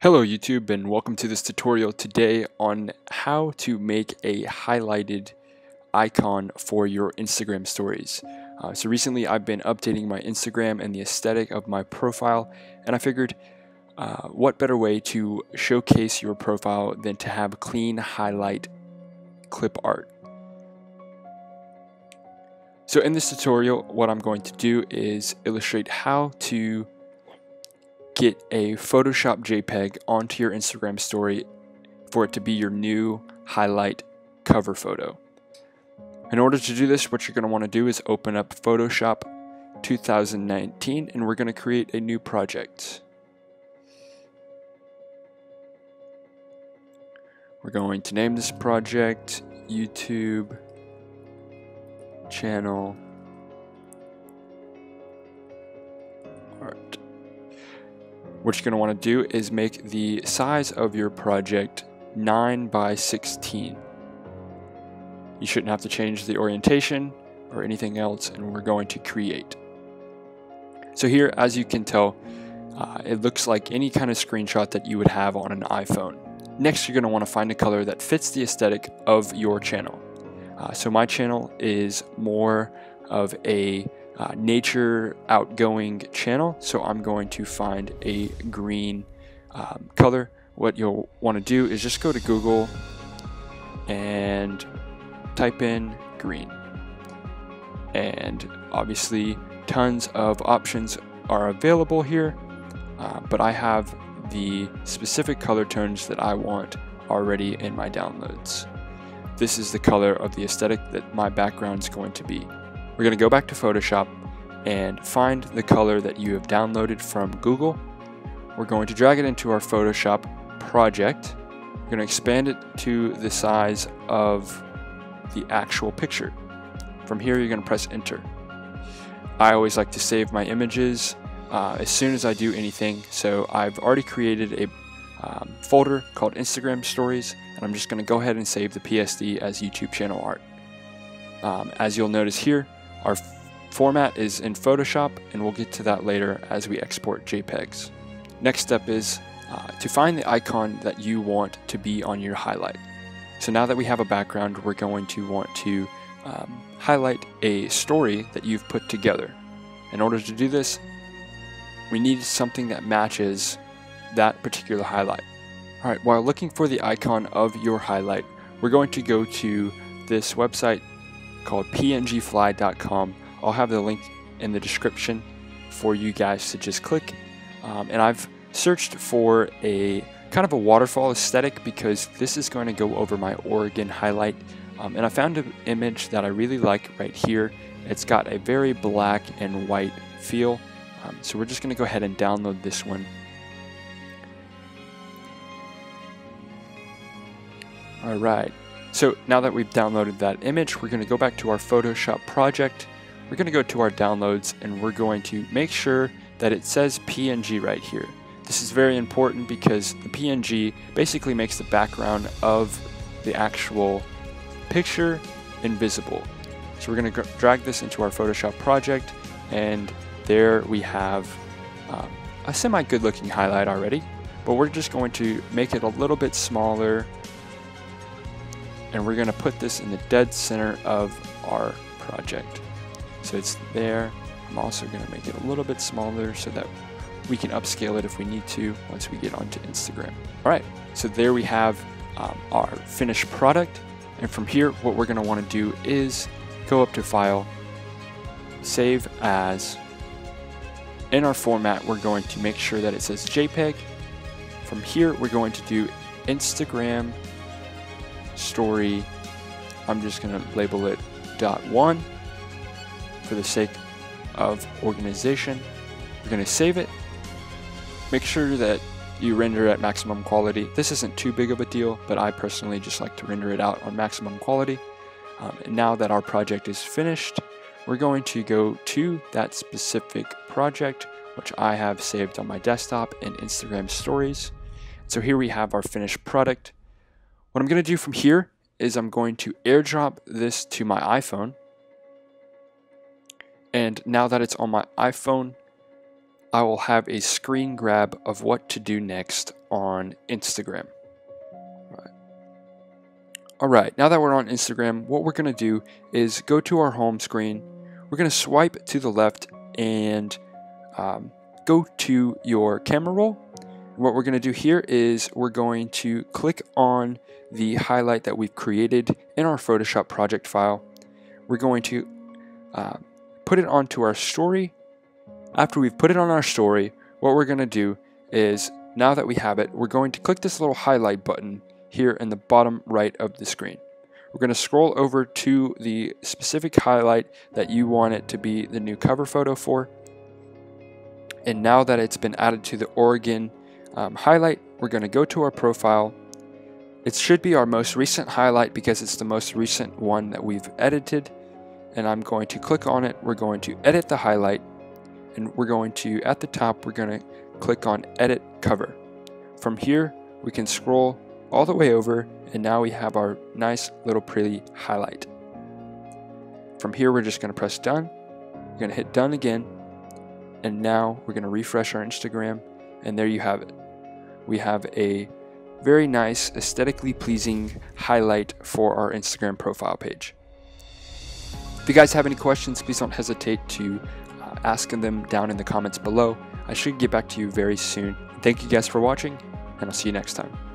Hello YouTube and welcome to this tutorial today on how to make a highlighted icon for your Instagram stories. Uh, so recently I've been updating my Instagram and the aesthetic of my profile and I figured uh, what better way to showcase your profile than to have clean highlight clip art. So in this tutorial what I'm going to do is illustrate how to get a Photoshop JPEG onto your Instagram story for it to be your new highlight cover photo. In order to do this, what you're going to want to do is open up Photoshop 2019 and we're going to create a new project. We're going to name this project YouTube channel What you're going to want to do is make the size of your project 9 by 16. You shouldn't have to change the orientation or anything else and we're going to create. So here as you can tell uh, it looks like any kind of screenshot that you would have on an iPhone. Next you're going to want to find a color that fits the aesthetic of your channel. Uh, so my channel is more of a uh, nature outgoing channel. So I'm going to find a green um, color. What you'll want to do is just go to Google and type in green. And obviously tons of options are available here, uh, but I have the specific color tones that I want already in my downloads. This is the color of the aesthetic that my background is going to be. We're going to go back to Photoshop and find the color that you have downloaded from Google. We're going to drag it into our Photoshop project. We're going to expand it to the size of the actual picture. From here, you're going to press enter. I always like to save my images uh, as soon as I do anything. So I've already created a um, folder called Instagram Stories, and I'm just going to go ahead and save the PSD as YouTube channel art. Um, as you'll notice here, our format is in Photoshop, and we'll get to that later as we export JPEGs. Next step is uh, to find the icon that you want to be on your highlight. So now that we have a background, we're going to want to um, highlight a story that you've put together. In order to do this, we need something that matches that particular highlight. Alright, while looking for the icon of your highlight, we're going to go to this website called pngfly.com. I'll have the link in the description for you guys to just click. Um, and I've searched for a kind of a waterfall aesthetic because this is going to go over my Oregon highlight. Um, and I found an image that I really like right here. It's got a very black and white feel. Um, so we're just going to go ahead and download this one. Alright, so now that we've downloaded that image, we're going to go back to our Photoshop project. We're going to go to our downloads and we're going to make sure that it says PNG right here. This is very important because the PNG basically makes the background of the actual picture invisible. So we're going to drag this into our Photoshop project and there we have um, a semi good looking highlight already, but we're just going to make it a little bit smaller and we're going to put this in the dead center of our project. So it's there. I'm also going to make it a little bit smaller so that we can upscale it if we need to once we get onto Instagram. All right, so there we have um, our finished product. And from here, what we're going to want to do is go up to File, Save As. In our format, we're going to make sure that it says JPEG. From here, we're going to do Instagram story. I'm just going to label it dot one for the sake of organization. We're going to save it. Make sure that you render at maximum quality. This isn't too big of a deal, but I personally just like to render it out on maximum quality. Um, and now that our project is finished, we're going to go to that specific project, which I have saved on my desktop in Instagram stories. So here we have our finished product. What I'm going to do from here is I'm going to airdrop this to my iPhone. And now that it's on my iPhone, I will have a screen grab of what to do next on Instagram. All right, now that we're on Instagram, what we're gonna do is go to our home screen. We're gonna swipe to the left and um, go to your camera roll. What we're gonna do here is we're going to click on the highlight that we've created in our Photoshop project file. We're going to uh, put it onto our story. After we've put it on our story, what we're gonna do is, now that we have it, we're going to click this little highlight button here in the bottom right of the screen. We're going to scroll over to the specific highlight that you want it to be the new cover photo for. And now that it's been added to the Oregon um, highlight, we're going to go to our profile. It should be our most recent highlight because it's the most recent one that we've edited. And I'm going to click on it. We're going to edit the highlight. And we're going to, at the top, we're going to click on edit cover. From here, we can scroll all the way over and now we have our nice little pretty highlight. From here we're just going to press done, we're going to hit done again and now we're going to refresh our Instagram and there you have it. We have a very nice aesthetically pleasing highlight for our Instagram profile page. If you guys have any questions, please don't hesitate to uh, ask them down in the comments below. I should get back to you very soon. Thank you guys for watching, and I'll see you next time.